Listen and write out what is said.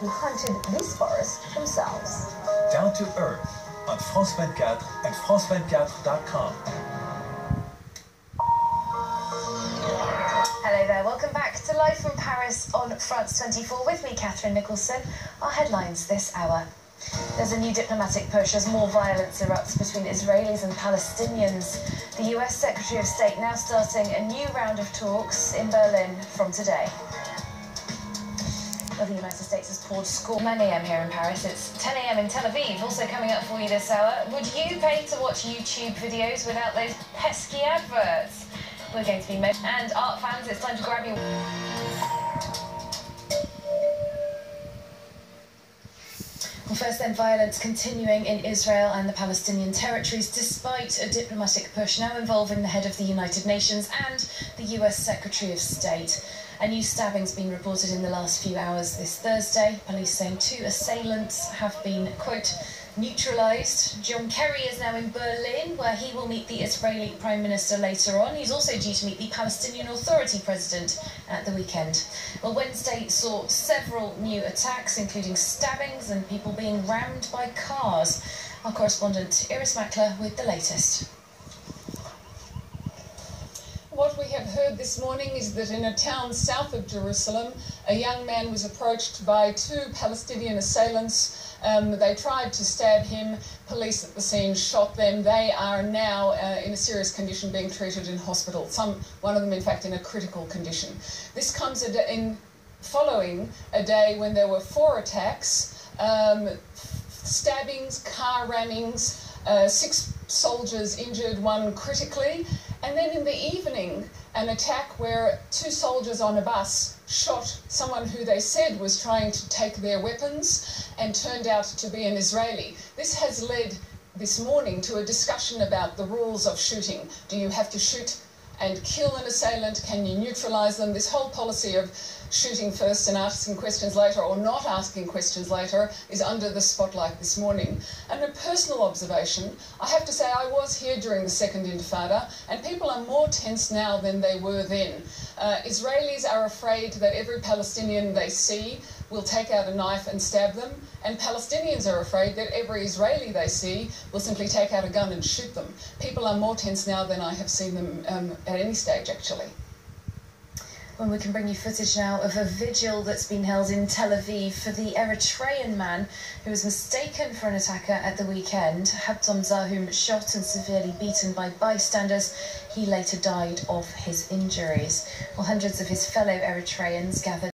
who hunted this forest themselves. Down to Earth on France 24 and France24.com. Hello there, welcome back to Live from Paris on France 24 with me, Catherine Nicholson. Our headlines this hour. There's a new diplomatic push as more violence erupts between Israelis and Palestinians. The US Secretary of State now starting a new round of talks in Berlin from today. Well, the United States has poured score 9 a.m. here in Paris. It's 10 a.m. in Tel Aviv. Also coming up for you this hour. Would you pay to watch YouTube videos without those pesky adverts? We're going to be and art fans. It's time to grab your. First then, violence continuing in Israel and the Palestinian territories despite a diplomatic push now involving the head of the United Nations and the US Secretary of State. A new stabbing's been reported in the last few hours this Thursday. Police saying two assailants have been, quote, neutralised. John Kerry is now in Berlin, where he will meet the Israeli Prime Minister later on. He's also due to meet the Palestinian Authority President at the weekend. Well, Wednesday saw several new attacks, including stabbings and people being rammed by cars. Our correspondent Irris Makler with the latest. We have heard this morning is that in a town south of Jerusalem, a young man was approached by two Palestinian assailants. Um, they tried to stab him. Police at the scene shot them. They are now uh, in a serious condition, being treated in hospital. Some, one of them, in fact, in a critical condition. This comes in following a day when there were four attacks, um, stabbings, car rammings, uh, six soldiers injured, one critically. And then in the evening, an attack where two soldiers on a bus shot someone who they said was trying to take their weapons and turned out to be an Israeli. This has led this morning to a discussion about the rules of shooting. Do you have to shoot and kill an assailant? Can you neutralize them? This whole policy of shooting first and asking questions later or not asking questions later is under the spotlight this morning. And a personal observation, I have to say I was here during the second intifada and people are more tense now than they were then. Uh, Israelis are afraid that every Palestinian they see will take out a knife and stab them, and Palestinians are afraid that every Israeli they see will simply take out a gun and shoot them. People are more tense now than I have seen them um, at any stage, actually when we can bring you footage now of a vigil that's been held in Tel Aviv for the Eritrean man who was mistaken for an attacker at the weekend. Habtom Zarhum shot and severely beaten by bystanders. He later died of his injuries. Well, hundreds of his fellow Eritreans gathered